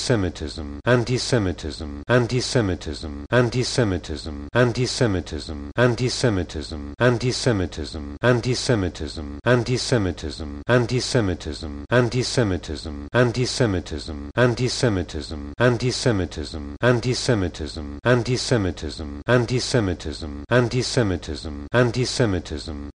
anti-Semitism, anti-Semitism, anti-Semitism, anti-Semitism, anti-Semitism, anti-Semitism, anti-Semitism, anti-Semitism, anti-Semitism, anti-Semitism, anti-Semitism, anti-Semitism, anti-Semitism, anti-Semitism, anti-Semitism, anti-Semitism, anti-Semitism,